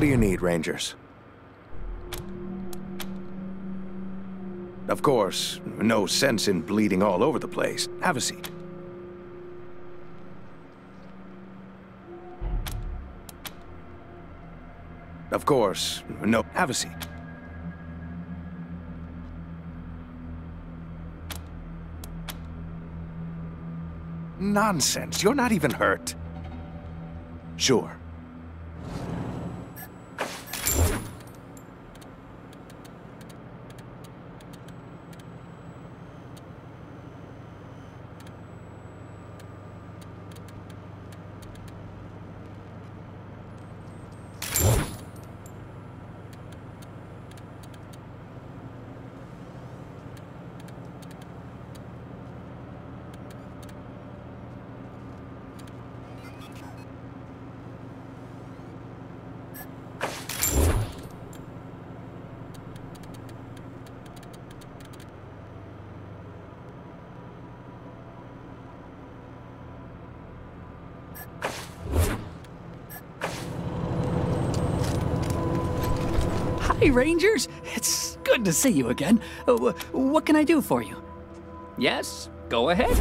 What do you need, Rangers? Of course, no sense in bleeding all over the place. Have a seat. Of course, no. Have a seat. Nonsense. You're not even hurt. Sure. Hi, Rangers. It's good to see you again. Uh, wh- what can I do for you? Yes, go ahead.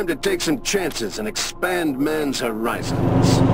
Time to take some chances and expand man's horizons.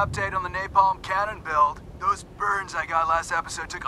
Update on the Napalm Cannon build. Those burns I got last episode took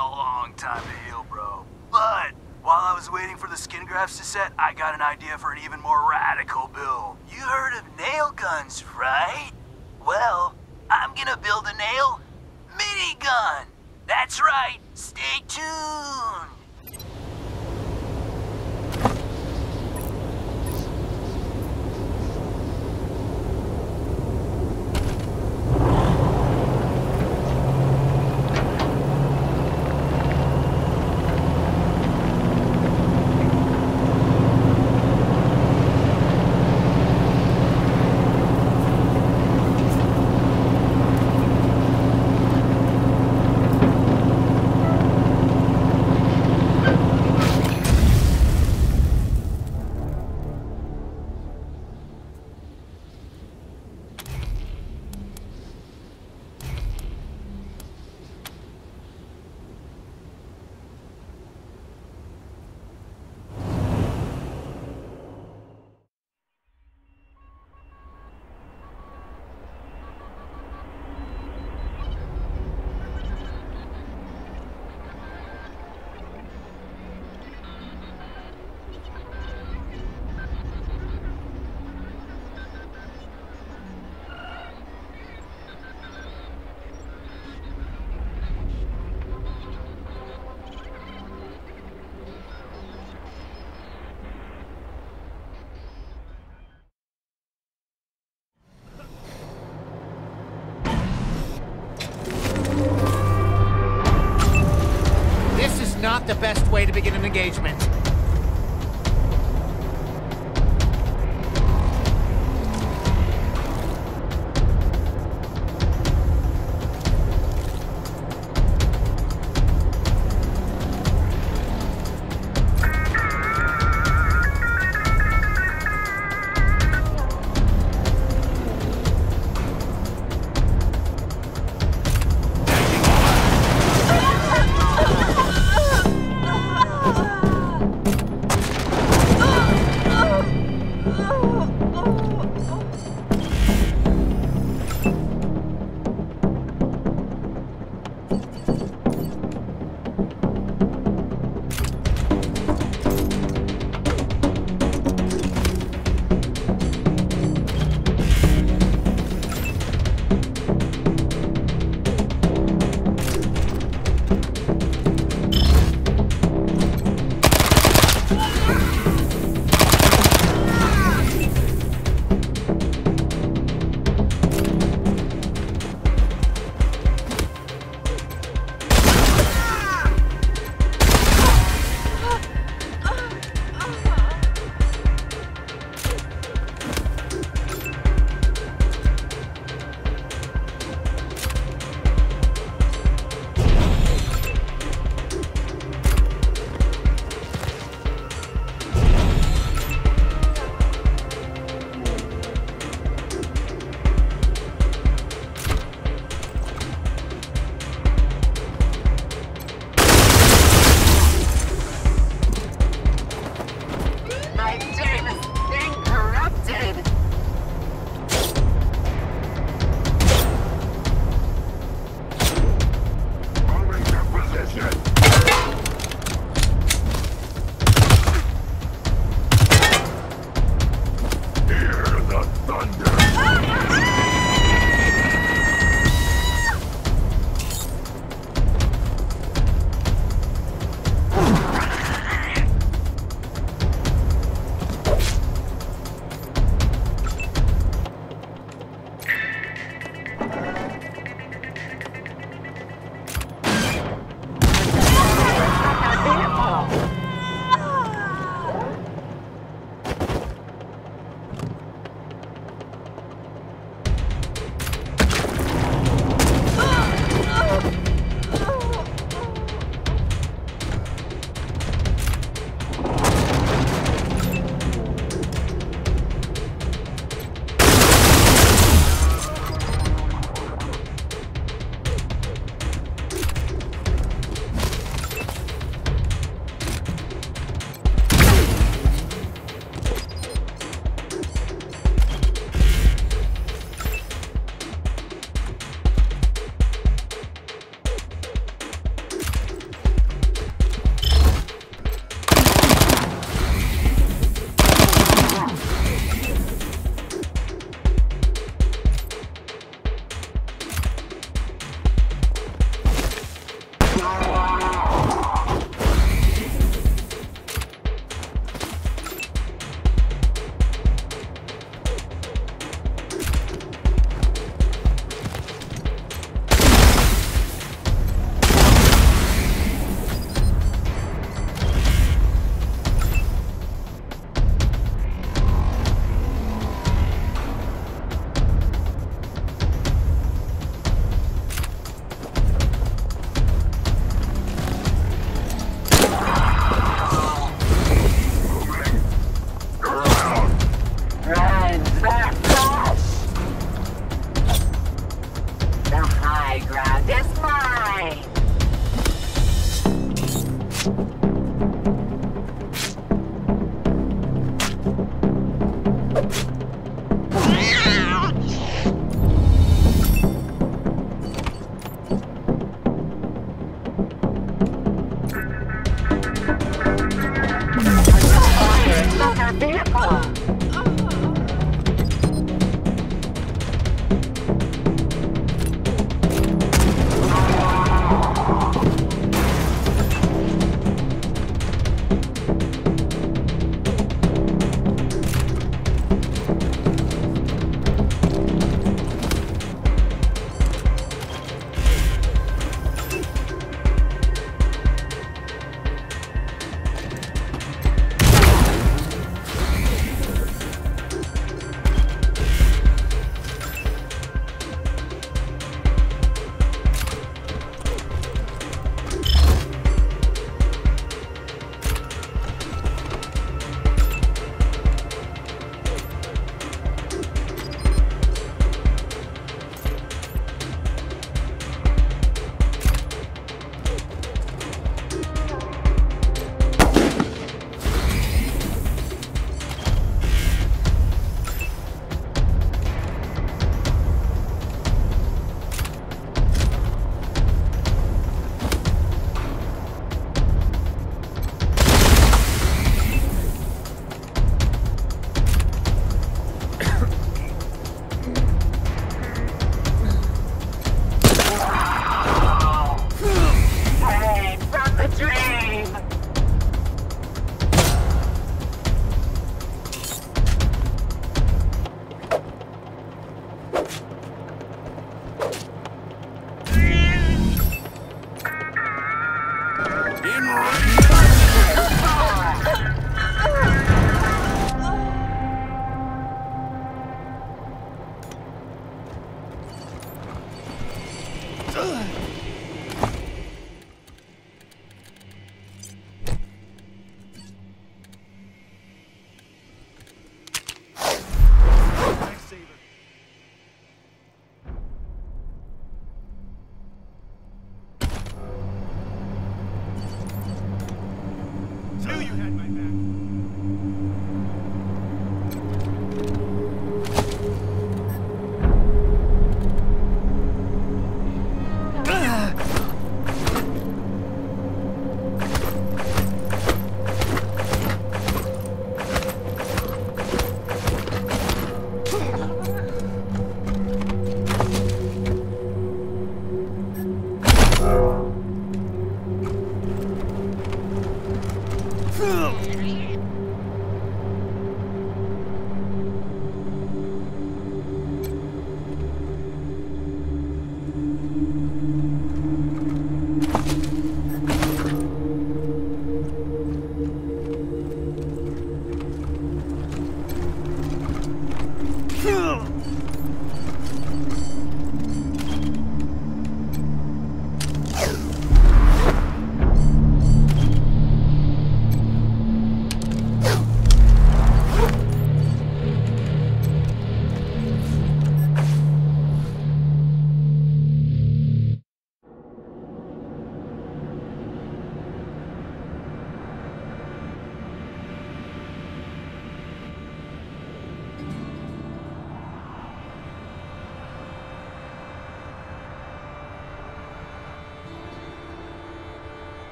the best way to begin an engagement.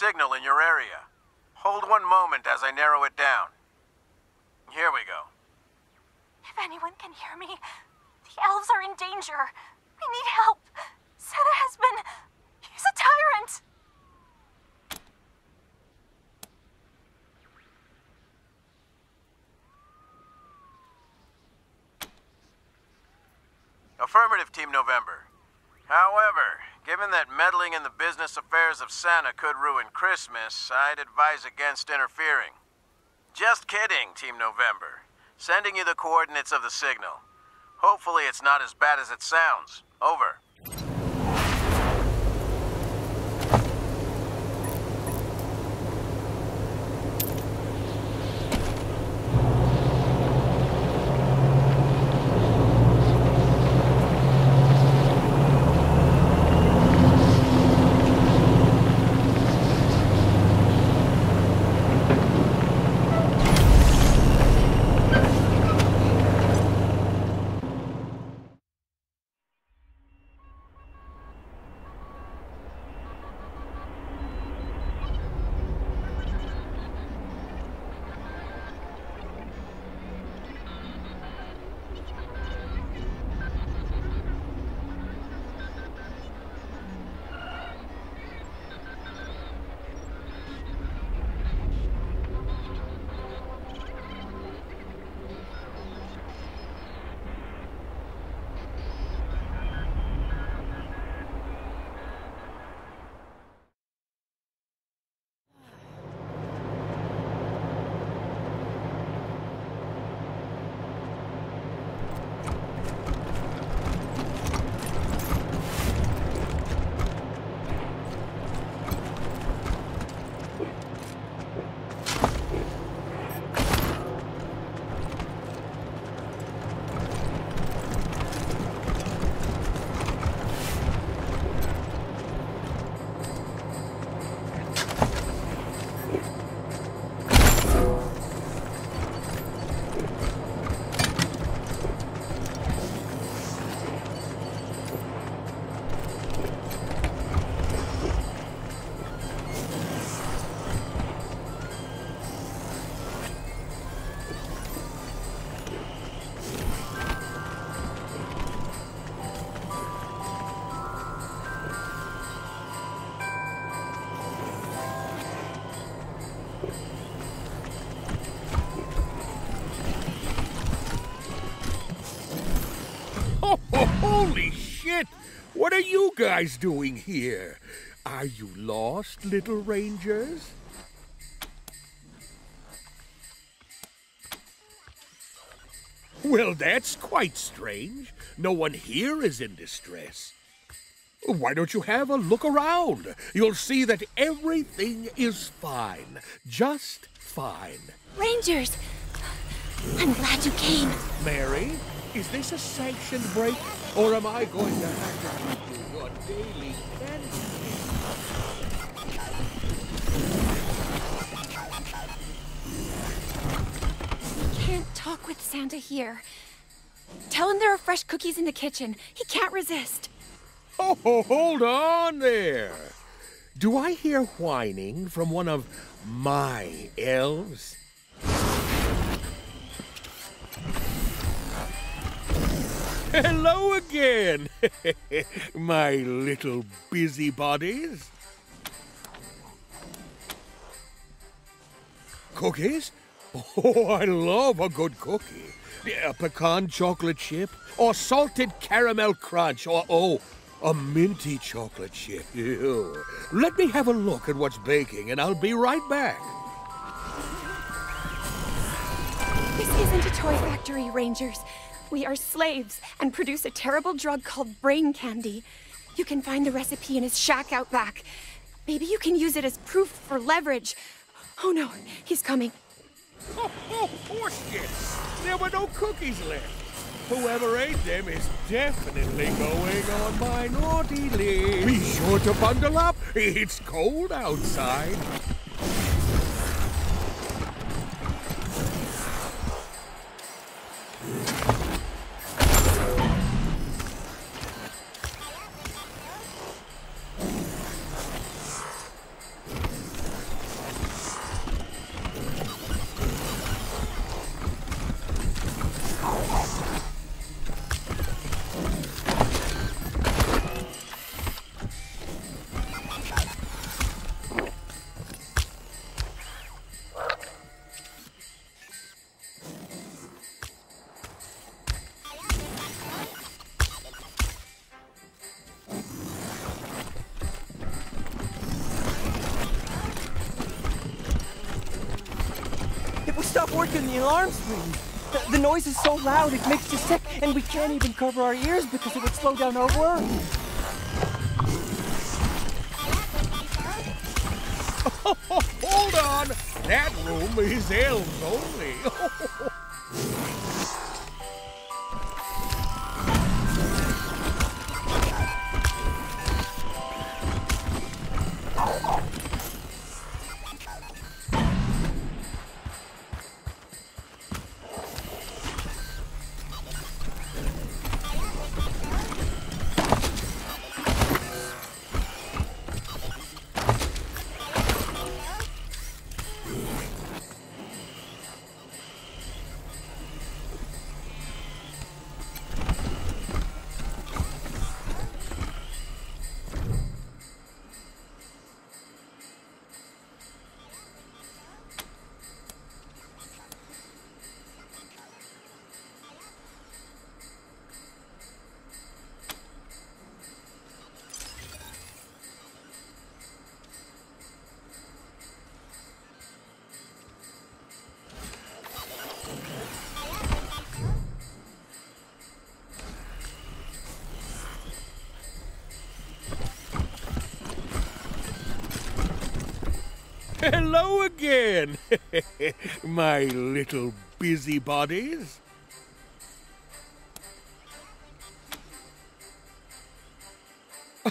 Signal in your area. Hold one moment as I narrow it down. Here we go. If anyone can hear me, the elves are in danger. We need help. Santa has been. He's a tyrant. Affirmative, Team November. However, given that meddling in the business affairs of Santa could ruin Christmas, I'd advise against interfering. Just kidding, Team November. Sending you the coordinates of the signal. Hopefully it's not as bad as it sounds. Over. guys doing here? Are you lost, little rangers? Well, that's quite strange. No one here is in distress. Why don't you have a look around? You'll see that everything is fine. Just fine. Rangers! I'm glad you came. Mary, is this a sanctioned break? Or am I going to have to give you your daily candy? Can't talk with Santa here. Tell him there are fresh cookies in the kitchen. He can't resist. Oh, hold on there. Do I hear whining from one of my elves? Hello again, my little busybodies. Cookies? Oh, I love a good cookie. A pecan chocolate chip, or salted caramel crunch, or oh, a minty chocolate chip. Ew. Let me have a look at what's baking, and I'll be right back. This isn't a toy factory, Rangers. We are slaves and produce a terrible drug called brain candy. You can find the recipe in his shack out back. Maybe you can use it as proof for leverage. Oh no, he's coming. Oh, oh, horseshit! There were no cookies left. Whoever ate them is definitely going on my naughty list. Be sure to bundle up. It's cold outside. Working, the alarms ring. The, the noise is so loud it makes you sick, and we can't even cover our ears because it would slow down our work. Hold on! That room is elves only. Hello again, my little busybodies.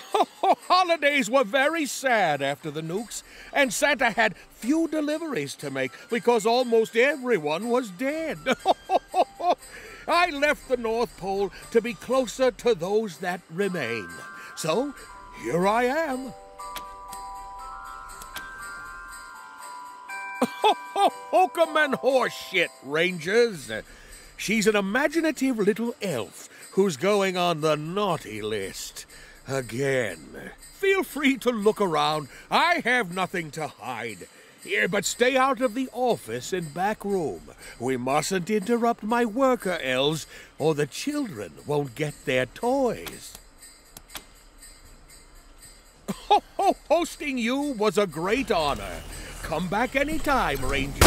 Holidays were very sad after the nukes, and Santa had few deliveries to make because almost everyone was dead. I left the North Pole to be closer to those that remain. So here I am. Hokum and horseshit, Rangers. She's an imaginative little elf who's going on the naughty list. Again. Feel free to look around. I have nothing to hide. Here, but stay out of the office and back room. We mustn't interrupt my worker elves, or the children won't get their toys. Ho, ho, hosting you was a great honor. Come back anytime, Ranger.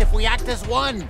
If we act as one.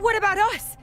What about us?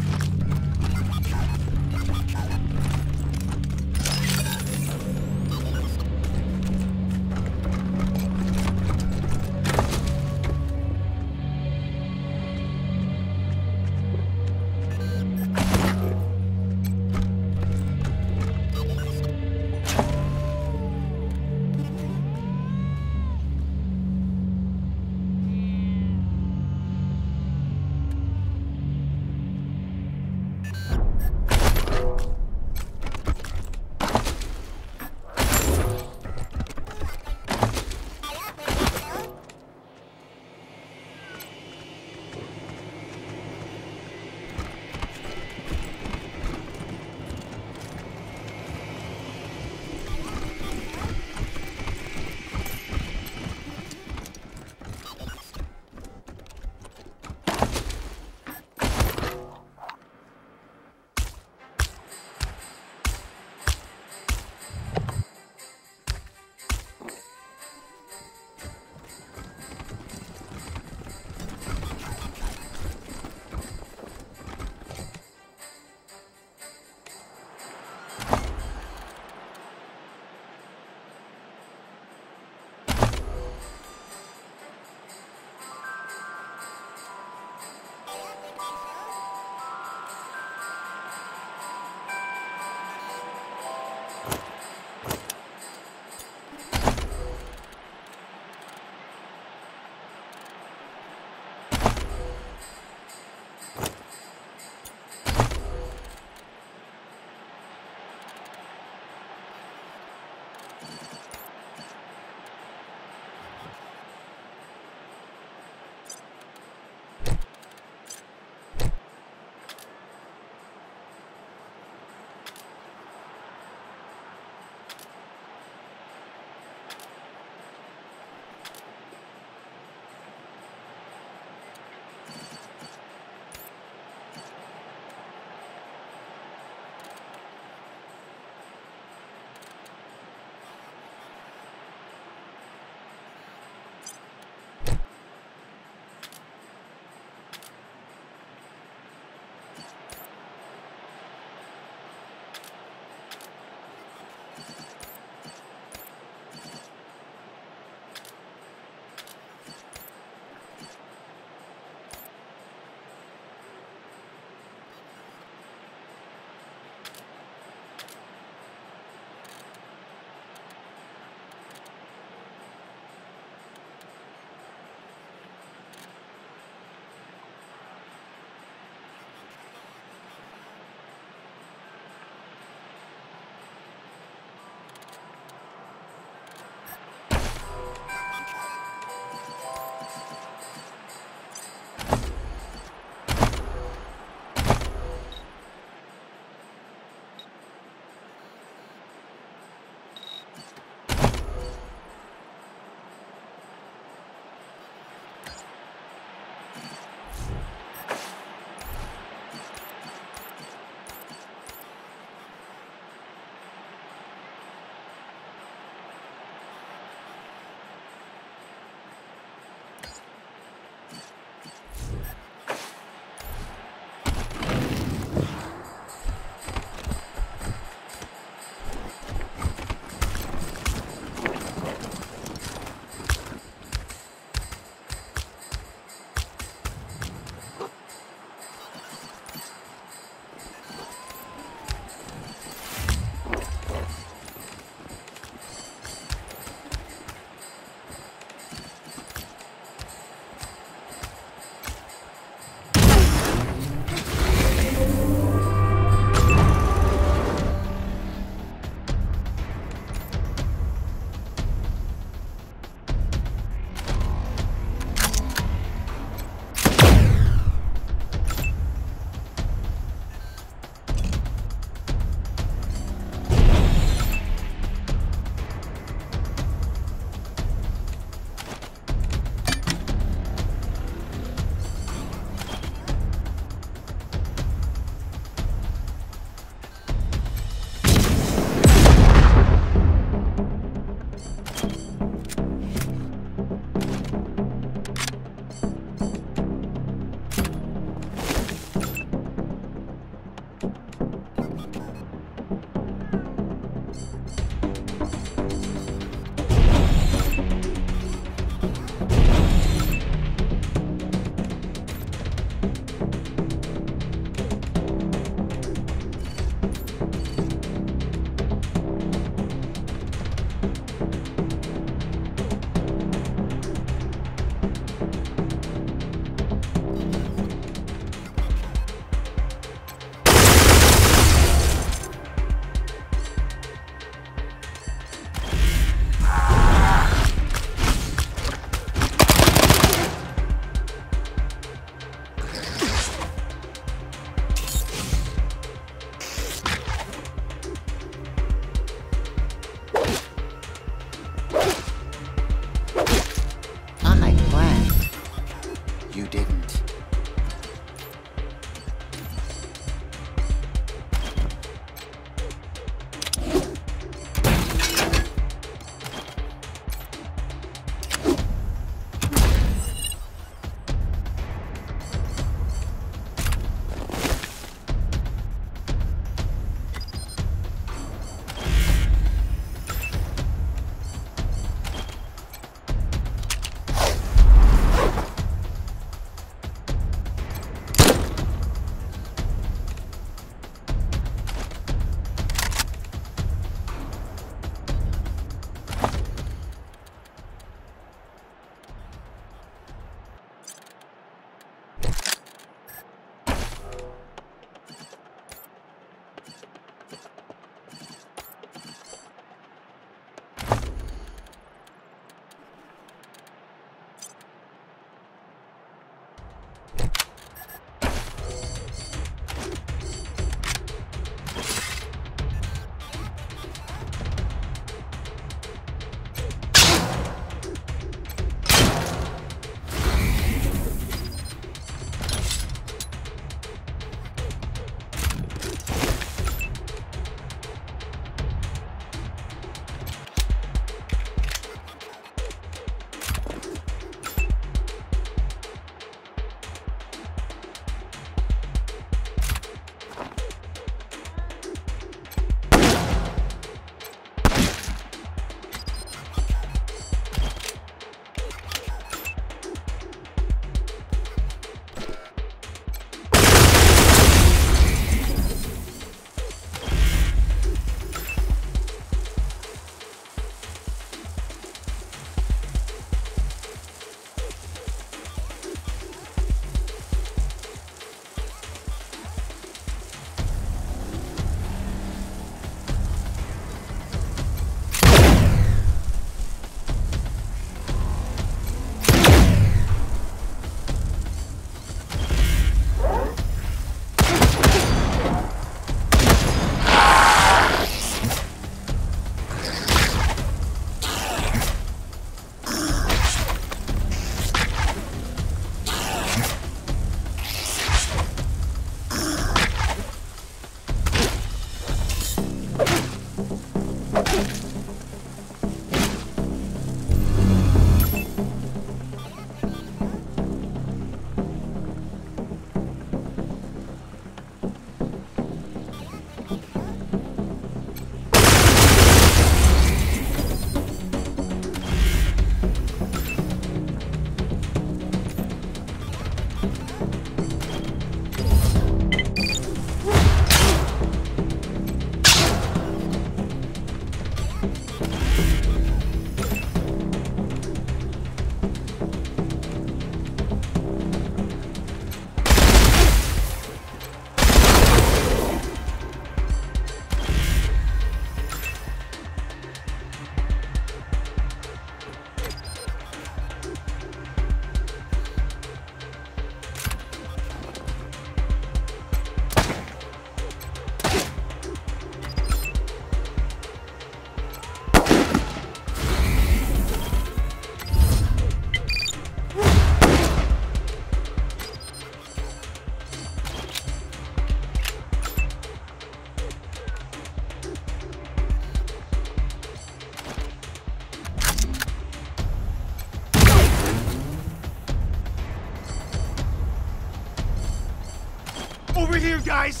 Guys!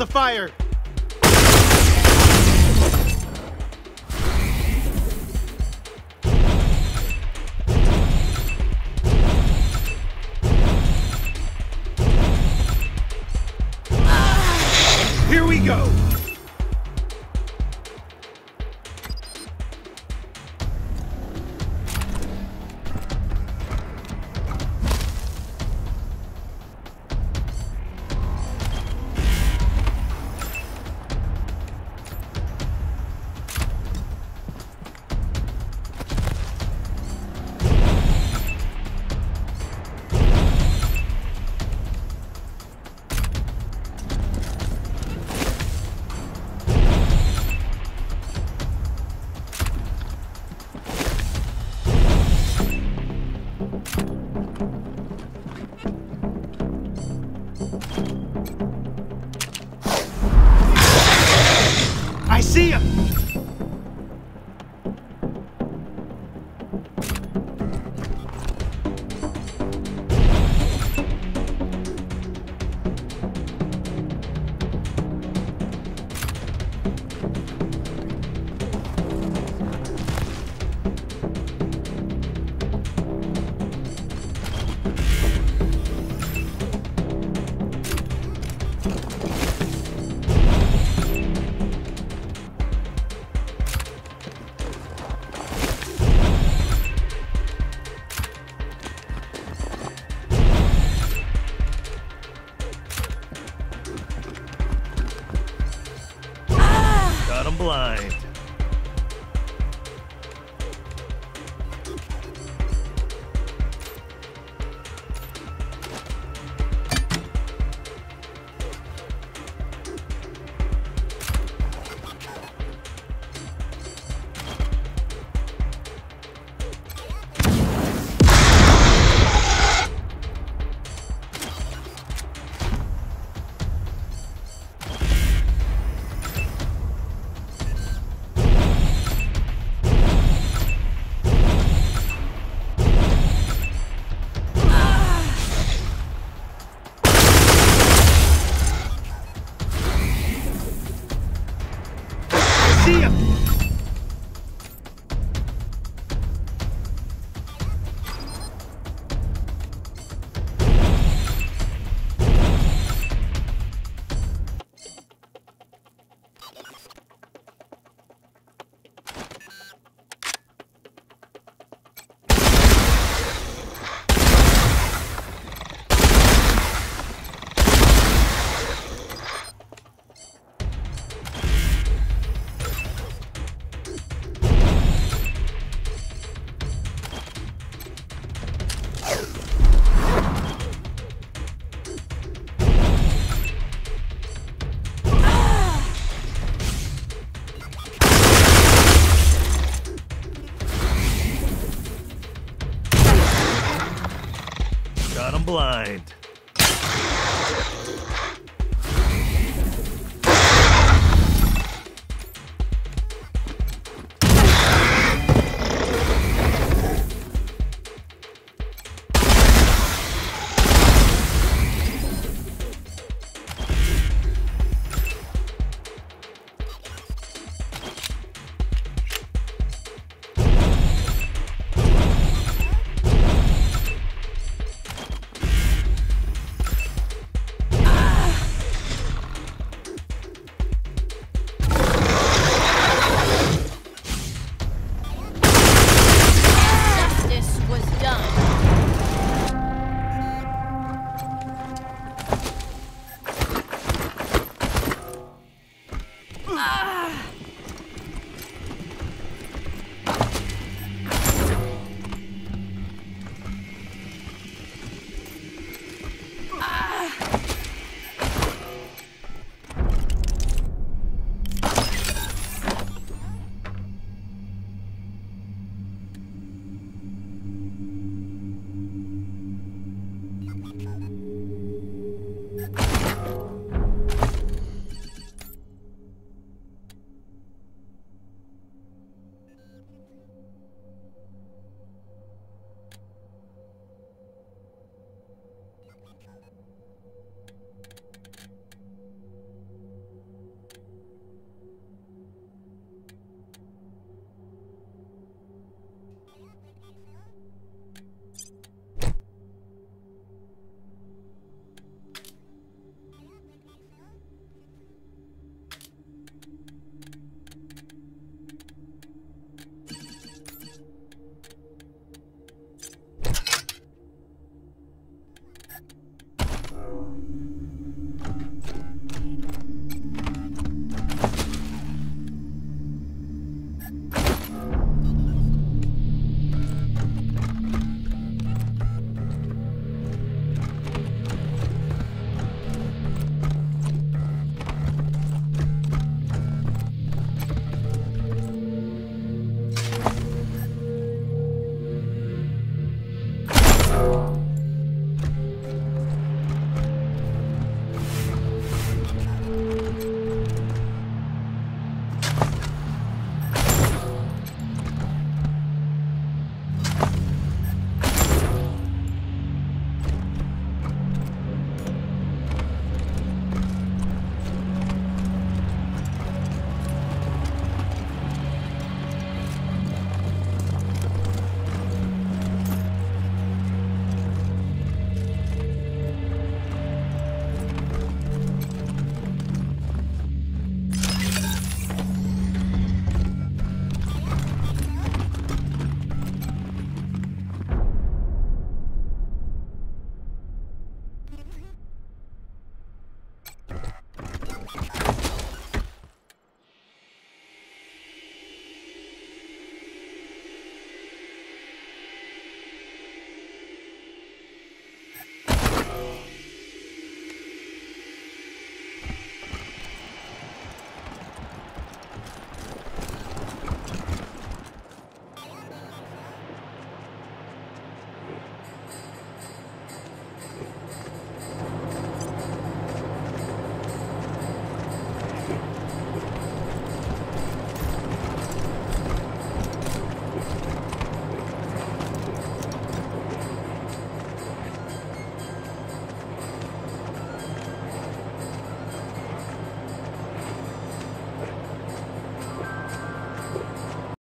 Of fire!